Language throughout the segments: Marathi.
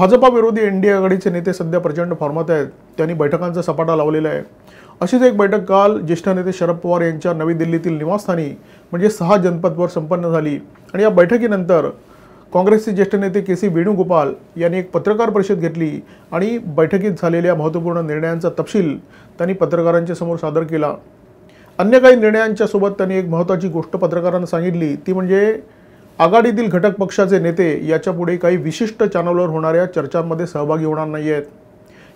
भाजपा विरोधी एन डी ए आघाडीचे नेते सध्या प्रचंड फॉर्मात आहेत. त्यांनी बैठकांचा सपाटा लावलेला आहे. अशीच एक बैठक काल ज्येष्ठ नेते शरद पवार यांच्या नवी दिल्लीतील निवासस्थानी म्हणजे सहा जनपदवर संपन्न झाली. आणि या बैठकीनंतर काँग्रेसचे ज्येष्ठ नेते के सी वेणुगोपाल यांनी एक पत्रकार परिषद घेतली आणि बैठकीत झालेल्या महत्त्वपूर्ण निर्णयांचा तपशील त्यांनी पत्रकारांच्या समोर सादर केला. अन्य काही निर्णयांच्या सोबत त्यांनी एक महत्त्वाची गोष्ट पत्रकारांना सांगितली ती म्हणजे आघाडीतील घटक पक्षाचे नेते याच्यापुढे काही विशिष्ट चॅनलवर होणाऱ्या चर्चांमध्ये सहभागी होणार नाही आहेत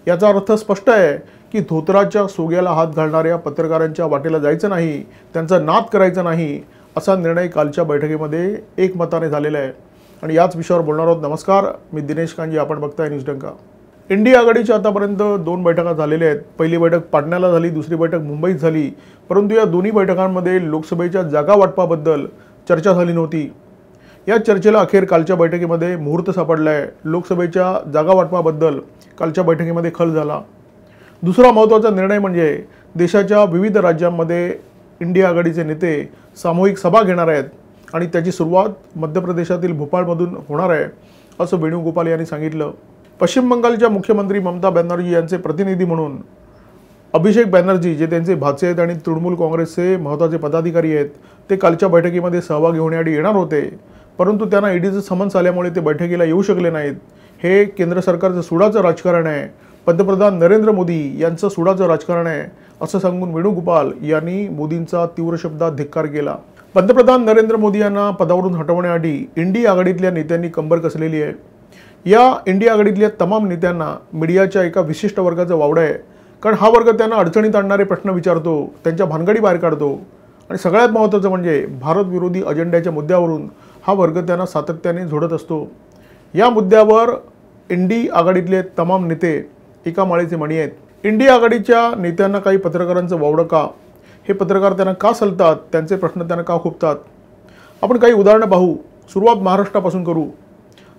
याचा अर्थ स्पष्ट आहे की धोत्राच्या सोग्याला हात घालणाऱ्या पत्रकारांच्या वाटेला जायचं नाही त्यांचा नाद करायचा नाही असा निर्णय कालच्या बैठकीमध्ये एकमताने झालेला आहे. आणि याच विषयावर बोलणार आहोत. नमस्कार मी दिनेश कांजी आपण बघताय न्यूज डंका. इंडिया आघाडीच्या आतापर्यंत दोन बैठका झालेल्या आहेत. पहिली बैठक पाटण्याला झाली दुसरी बैठक मुंबईत झाली. परंतु या दोन्ही बैठकांमध्ये लोकसभेच्या जागा वाटपाबद्दल चर्चा झाली नव्हती. या चर्चेला अखेर कालच्या बैठकीमध्ये मुहूर्त सापडला आहे लोकसभेच्या जागा वाटपाबद्दल कालच्या बैठकीमध्ये खल झाला. दुसरा महत्त्वाचा निर्णय म्हणजे देशाच्या विविध राज्यांमध्ये इंडिया आघाडीचे नेते सामूहिक सभा घेणार आहेत आणि त्याची सुरुवात मध्य प्रदेशातील भोपाळमधून होणार आहे असं वेणुगोपाल यांनी सांगितलं. पश्चिम बंगालच्या मुख्यमंत्री ममता बॅनर्जी यांचे प्रतिनिधी म्हणून अभिषेक बॅनर्जी जे त्यांचे भाचे आहेत आणि तृणमूल काँग्रेसचे महत्त्वाचे पदाधिकारी आहेत ते कालच्या बैठकीमध्ये सहभागी होण्यासाठी येणार होते. परंतु त्यांना ईडीचं समन्स आल्यामुळे ते बैठकीला येऊ शकले नाहीत. हे केंद्र सरकारचं सुडाचं राजकारण आहे. पंतप्रधान नरेंद्र मोदी यांचं सुडाचं राजकारण आहे असं सांगून वेणुगोपाल यांनी मोदींचा तीव्र शब्दात धिक्कार केला. पंतप्रधान नरेंद्र मोदी यांना पदावरून हटवण्यासाठी इंडिया आघाडीतल्या नेत्यांनी कंबर कसलेली आहे. या इंडिया आघाडीतल्या तमाम नेत्यांना मीडियाच्या एका विशिष्ट वर्गाचं वावडं आहे. कारण हा वर्ग त्यांना अडचणीत आणणारे प्रश्न विचारतो त्यांच्या भानगडी बाहेर काढतो. आणि सगळ्यात महत्त्वाचं म्हणजे भारत विरोधी अजेंड्याच्या मुद्द्यावरून हा वर्ग त्यांना सातत्याने झोडत असतो. या मुद्द्यावर इंडी आघाडीतले तमाम नेते एका माळेचे मणी आहेत. इंडी आघाडीच्या नेत्यांना काही पत्रकारांचं वावडं का? हे पत्रकार त्यांना का सलतात? त्यांचे प्रश्न त्यांना का खुपतात आपण काही उदाहरणं पाहू. सुरुवात महाराष्ट्रापासून करू.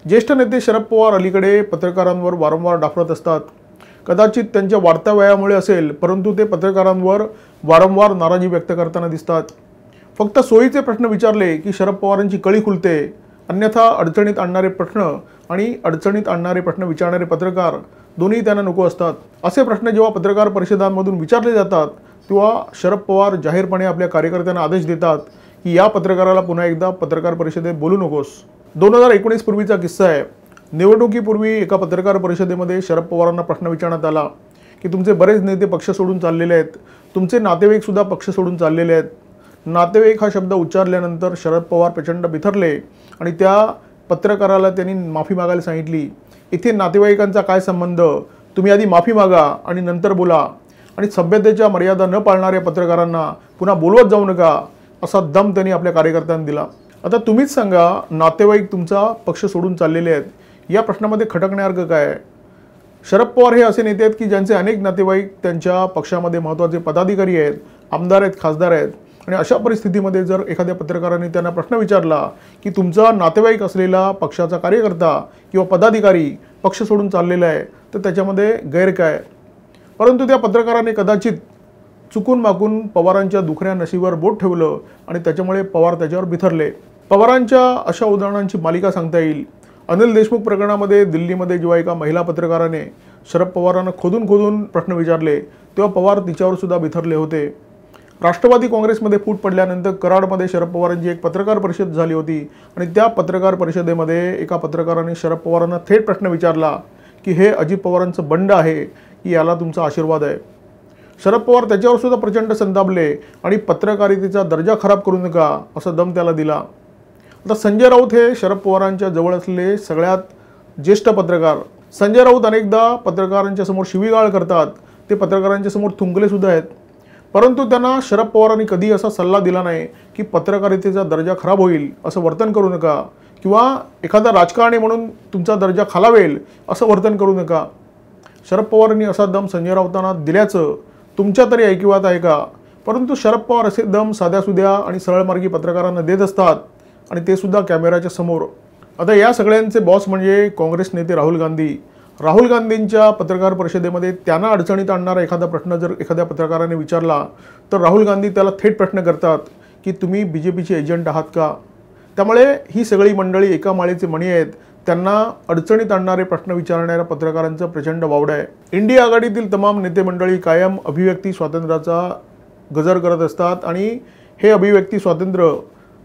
ज्येष्ठ नेते शरद पवार अलीकडे पत्रकारांवर वारंवार डाफरत असतात. कदाचित त्यांच्या वाढत्या वयामुळे असेल परंतु ते पत्रकारांवर वारंवार नाराजी व्यक्त करताना दिसतात. फक्त सोयीचे प्रश्न विचारले की शरद पवारांची कळी खुलते अन्यथा अडचणीत आणणारे प्रश्न आणि अडचणीत आणणारे प्रश्न विचारणारे पत्रकार दोन्ही त्यांना नको असतात. असे प्रश्न जेव्हा पत्रकार परिषदांमधून विचारले जातात तेव्हा शरद पवार जाहीरपणे आपल्या कार्यकर्त्यांना आदेश देतात की या पत्रकाराला पुन्हा एकदा पत्रकार परिषदेत बोलू नकोस. दोन हजार एकोणीस पूर्वीचा किस्सा आहे. निवडणुकीपूर्वी एका पत्रकार परिषदेमध्ये शरद पवारांना प्रश्न विचारण्यात आला की तुमचे बरेच नेते पक्ष सोडून चाललेले आहेत. तुमचे नातेवाईकसुद्धा पक्ष सोडून चाललेले आहेत. नातेवाईक हा शब्द उच्चारल्यानंतर शरद पवार प्रचंड बिथरले आणि त्या पत्रकाराला त्यांनी माफी मागायला सांगितली. इथे नातेवाईकांचा काय संबंध? तुम्ही आधी माफी मागा आणि नंतर बोला. आणि सभ्यतेच्या मर्यादा न पाळणाऱ्या पत्रकारांना पुन्हा बोलवत जाऊ नका असा दम त्यांनी आपल्या कार्यकर्त्यांना दिला. आता तुम्हीच सांगा नातेवाईक तुमचा पक्ष सोडून चाललेले आहेत. या प्रश्नामध्ये खटकण्यासारखं काय? शरद पवार हे असे नेते आहेत की ज्यांचे अनेक नातेवाईक त्यांच्या पक्षामध्ये महत्त्वाचे पदाधिकारी आहेत आमदार आहेत खासदार आहेत. आणि अशा परिस्थितीमध्ये जर एखाद्या पत्रकाराने त्यांना प्रश्न विचारला की तुमचा नातेवाईक असलेला पक्षाचा कार्यकर्ता किंवा पदाधिकारी पक्ष सोडून चाललेला आहे तर त्याच्यामध्ये गैर काय? परंतु त्या पत्रकाराने कदाचित चुकून माकून पवारांच्या दुखऱ्या नशीवर बोट ठेवलं आणि त्याच्यामुळे पवार त्याच्यावर बिथरले. पवारांच्या अशा उदाहरणांची मालिका सांगता येईल. अनिल देशमुख प्रकरणामध्ये दिल्लीमध्ये जेव्हा एका महिला पत्रकाराने शरद पवारांना खोदून खोदून प्रश्न विचारले तेव्हा पवार तिच्यावर सुद्धा बिथरले होते. राष्ट्रवादी काँग्रेसमध्ये फूट पडल्यानंतर कराडमध्ये शरद पवारांची एक पत्रकार परिषद झाली होती आणि त्या पत्रकार परिषदेमध्ये एका पत्रकाराने शरद पवारांना थेट प्रश्न विचारला की हे अजित पवारांचं बंड आहे की याला तुमचा आशीर्वाद आहे? शरद पवार त्याच्यावर सुद्धा प्रचंड संतापले आणि पत्रकारितेचा दर्जा खराब करू नका असा दम त्याला दिला. आता संजय राऊत हे शरद पवारांच्या जवळ असलेले सगळ्यात ज्येष्ठ पत्रकार. संजय राऊत अनेकदा पत्रकारांच्या समोर शिवीगाळ करतात. ते पत्रकारांच्या समोर थुंकलेसुद्धा आहेत. परंतु त्यांना शरद पवारांनी कधी असा सल्ला दिला नाही की पत्रकारितेचा दर्जा खराब होईल असं वर्तन करू नका. किंवा एखादा राजकारणी म्हणून तुमचा दर्जा खालावेल असं वर्तन करू नका. शरद पवारांनी असा दम संजय राऊतांना दिल्याचं तुमच्या तरी ऐकिवात आहे का? परंतु शरद पवार असे दम साध्यासुद्या आणि सरळमार्गी पत्रकारांना देत असतात आणि ते सुद्धा कॅमेऱ्याच्या समोर. आता या सगळ्यांचे बॉस म्हणजे काँग्रेस नेते राहुल गांधी. राहुल गांधींच्या पत्रकार परिषदेमध्ये त्यांना अडचणीत आणणारा एखादा प्रश्न जर एखाद्या पत्रकाराने विचारला तर राहुल गांधी त्याला थेट प्रश्न करतात की तुम्ही बी जे पीचे एजंट आहात का? त्यामुळे ही सगळी मंडळी एका माळेचे मणी आहेत. त्यांना अडचणीत आणणारे प्रश्न विचारणाऱ्या पत्रकारांचं प्रचंड वावड आहे. इंडिया आघाडीतील तमाम नेते मंडळी कायम अभिव्यक्ती स्वातंत्र्याचा गजर करत असतात आणि हे अभिव्यक्ती स्वातंत्र्य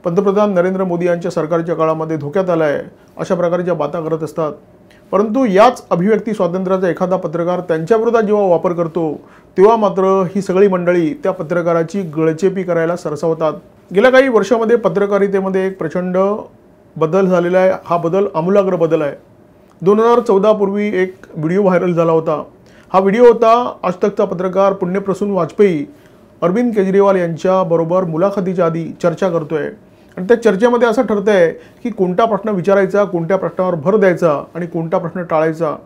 पंतप्रधान नरेंद्र मोदी यांच्या सरकारच्या काळामध्ये धोक्यात आलं आहे अशा प्रकारच्या बाता करत असतात. परंतु याच अभिव्यक्ती स्वातंत्र्याचा एखादा पत्रकार त्यांच्याविरोधात जेव्हा वापर करतो तेव्हा मात्र ही सगळी मंडळी त्या पत्रकाराची गळचेपी करायला सरसावतात. गेल्या काही वर्षामध्ये पत्रकारितेमध्ये एक प्रचंड बदल झालेला आहे. हा बदल आमूलाग्र बदल आहे. दोन हजार चौदापूर्वी एक व्हिडिओ व्हायरल झाला होता. हा व्हिडिओ होता आजतकचा पत्रकार पुण्यप्रसून वाजपेयी अरविंद केजरीवाल यांच्याबरोबर मुलाखतीच्या आधी चर्चा करतोय. आणि त्या चर्चेमध्ये असं ठरतं आहे की कोणता प्रश्न विचारायचा कोणत्या प्रश्नावर भर द्यायचा आणि कोणता प्रश्न टाळायचा.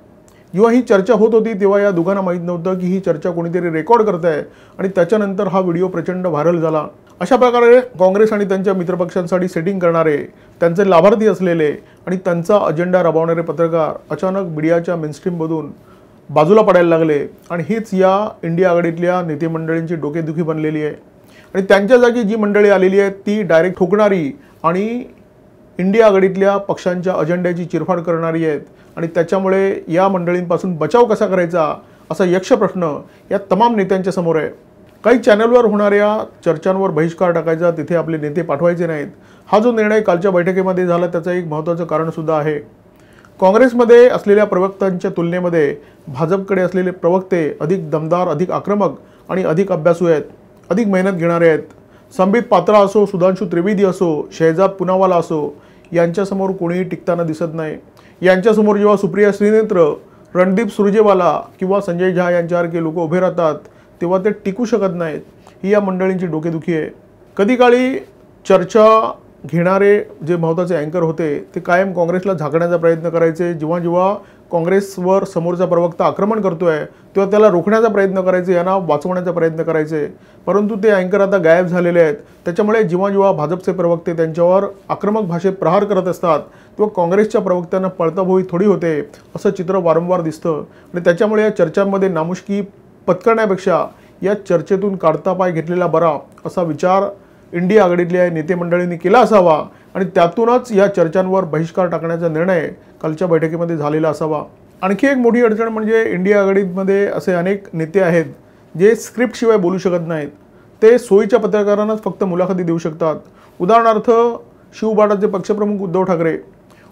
जेव्हा ही चर्चा होत होती तेव्हा या दोघांना माहीत नव्हतं की ही चर्चा कोणीतरी रेकॉर्ड करत आहे आणि त्याच्यानंतर हा व्हिडिओ प्रचंड व्हायरल झाला. अशा प्रकारे काँग्रेस आणि त्यांच्या मित्रपक्षांसाठी सेटिंग करणारे त्यांचे लाभार्थी असलेले आणि त्यांचा अजेंडा राबवणारे पत्रकार अचानक मीडियाच्या मेनस्ट्रीममधून बाजूला पडायला लागले. आणि हीच या इंडिया आघाडीतल्या नेतेमंडळींची डोकेदुखी बनलेली आहे. आणि त्यांच्या जागी जी मंडळी आलेली आहेत ती डायरेक्ट ठोकणारी आणि इंडिया आघाडीतल्या पक्षांच्या अजेंड्याची चिरफाड करणारी आहेत. आणि त्याच्यामुळे या मंडळींपासून बचाव कसा करायचा असा यक्ष प्रश्न या तमाम नेत्यांच्या समोर आहे. काही चॅनलवर होणाऱ्या चर्चांवर बहिष्कार टाकायचा तिथे आपले नेते पाठवायचे नाहीत. हा जो निर्णय कालच्या बैठकीमध्ये झाला त्याचं एक महत्त्वाचं कारणसुद्धा आहे. काँग्रेसमध्ये असलेल्या प्रवक्त्यांच्या तुलनेमध्ये भाजपकडे असलेले प्रवक्ते अधिक दमदार अधिक आक्रमक आणि अधिक अभ्यासू आहेत. अधिक मेहनत घेणारे आहेत. संबित पात्रा असो सुधांशू त्रिवेदी असो शहजाद पुनावाला असो यांच्यासमोर कोणीही टिकताना दिसत नाही. यांच्यासमोर जेव्हा सुप्रिया श्रीनेत्र रणदीप सुरजेवाला किंवा संजय झा यांच्यासारखे लोक उभे राहतात तेव्हा ते टिकू शकत नाहीत. ही या मंडळींची डोकेदुखी आहे. कधी काळी चर्चा घेणारे जे महत्त्वाचे अँकर होते ते कायम काँग्रेसला झाकण्याचा प्रयत्न करायचे. जेव्हा जेव्हा काँग्रेसवर समोरचा प्रवक्ता आक्रमण करतो आहे तेव्हा त्याला रोखण्याचा प्रयत्न करायचे यांना वाचवण्याचा प्रयत्न करायचे. परंतु ते अँकर आता गायब झालेले आहेत. त्याच्यामुळे जीवाजीवा भाजपचे प्रवक्ते त्यांच्यावर आक्रमक भाषेत प्रहार करत असतात. तेव्हा काँग्रेसच्या प्रवक्त्यांना पळताभोई थोडी होते असं चित्र वारंवार दिसतं. आणि त्याच्यामुळे या चर्चांमध्ये नामुष्की पत्करण्यापेक्षा या चर्चेतून काढता पाय घेतलेला बरा असा विचार इंडिया आघाडीतल्या नेते मंडळींनी केला असावा आणि त्यातूनच या चर्चांवर बहिष्कार टाकण्याचा निर्णय कालच्या बैठकीमध्ये झालेला असावा. आणखी एक मोठी अडचण म्हणजे इंडिया आघाडीमध्ये असे अनेक नेते आहेत जे स्क्रिप्टशिवाय बोलू शकत नाहीत. ते सोयीच्या पत्रकारांनाच फक्त मुलाखती देऊ शकतात. उदाहरणार्थ शिवबाटाचे पक्षप्रमुख उद्धव ठाकरे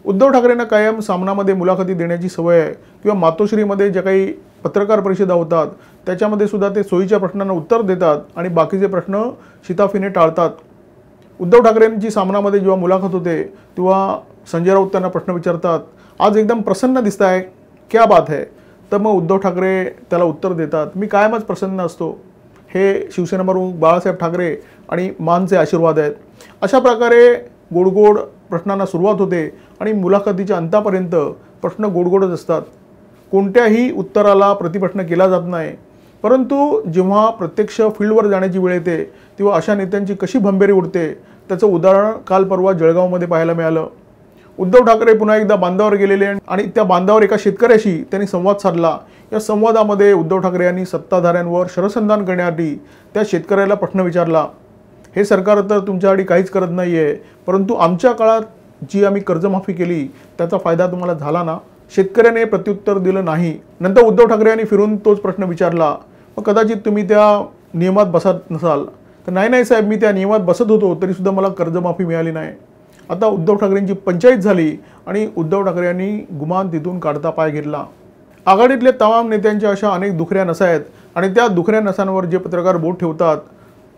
उद्धव ठाकरेंना कायम सामनामध्ये मुलाखती देण्याची सवय आहे. किंवा मातोश्रीमध्ये ज्या काही पत्रकार परिषदा होतात त्याच्यामध्ये सुद्धा ते सोयीच्या प्रश्नांना उत्तर देतात आणि बाकीचे प्रश्न शिताफीने टाळतात. उद्धव ठाकरेंची सामनामध्ये जेव्हा मुलाखत होते तेव्हा संजय राऊत त्यांना प्रश्न विचारतात आज एकदम प्रसन्न दिसत आहे क्या बात है? तर मग उद्धव ठाकरे त्याला उत्तर देतात मी कायमच प्रसन्न असतो. हे शिवसेना प्रमुख बाळासाहेब ठाकरे आणि मानचे आशीर्वाद आहेत. अशा प्रकारे गोडगोड प्रश्नांना सुरुवात होते आणि मुलाखतीच्या अंतापर्यंत प्रश्न गोडगोडच असतात. कोणत्याही उत्तराला प्रतिप्रश्न केला जात नाही. परंतु जेव्हा प्रत्यक्ष फील्डवर जाण्याची वेळ येते तेव्हा अशा नेत्यांची कशी भंबेरी उडते त्याचं उदाहरण काल परवा जळगावमध्ये पाहायला मिळालं. उद्धव ठाकरे पुन्हा एकदा बांधावर गेलेले आणि त्या बांधावर एका शेतकऱ्याशी त्यांनी संवाद साधला. या संवादामध्ये उद्धव ठाकरे यांनी सत्ताधाऱ्यांवर शरसंधान करण्यासाठी त्या शेतकऱ्याला प्रश्न विचारला. हे सरकार तर तुमच्यासाठी काहीच करत नाही आहे परंतु आमच्या काळात जी आम्ही कर्जमाफी केली त्याचा फायदा तुम्हाला झाला ना? शेतकऱ्याने प्रत्युत्तर दिलं नाही. नंतर उद्धव ठाकरे यांनी फिरून तोच प्रश्न विचारला. मग कदाचित तुम्ही त्या नियमात बसत नसाल. तर नाही नाही साहेब मी त्या नियमात बसत होतो तरीसुद्धा मला कर्जमाफी मिळाली नाही. आता उद्धव ठाकरेंची पंचायत झाली आणि उद्धव ठाकरे यांनी गुमान तिथून काढता पाय घेतला. आघाडीतल्या तमाम नेत्यांच्या अशा अनेक दुखऱ्या नसा आहेत आणि त्या दुखऱ्या नसांवर जे पत्रकार बोट ठेवतात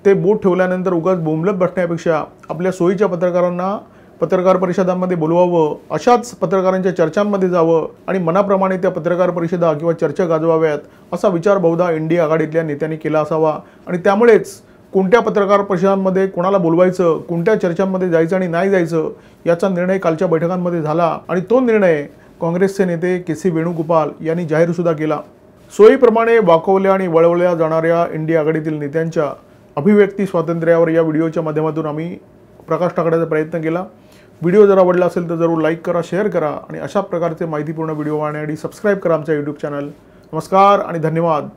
ते बोट ठेवल्यानंतर उगाच बोंबलत बसण्यापेक्षा आपल्या सोयीच्या पत्रकारांना पत्रकार परिषदांमध्ये बोलवावं अशाच पत्रकारांच्या चर्चांमध्ये जावं आणि मनाप्रमाणे त्या पत्रकार परिषदा किंवा चर्चा गाजवाव्यात असा विचार बहुधा इंडिया आघाडीतल्या नेत्यांनी केला असावा. आणि त्यामुळेच कोणत्या पत्रकार परिषदांमध्ये कोणाला बोलवायचं कोणत्या चर्चांमध्ये जायचं आणि नाही जायचं याचा निर्णय कालच्या बैठकांमध्ये झाला आणि तो निर्णय काँग्रेसचे नेते के सी वेणुगोपाल यांनी जाहीरसुद्धा केला. सोयीप्रमाणे वाकवल्या आणि वळवल्या जाणाऱ्या इंडिया आघाडीतील नेत्यांच्या अभिव्यक्ती स्वातंत्र्यावर या व्हिडिओच्या माध्यमातून आम्ही प्रकाश टाकण्याचा प्रयत्न केला. व्हिडिओ जर आवडला असेल तर जरूर लाईक करा शेअर करा आणि अशा प्रकारचे माहितीपूर्ण व्हिडिओ पाहण्यासाठी सबस्क्राईब करा आमच्या यूट्यूब चॅनल नमस्कार आणि धन्यवाद.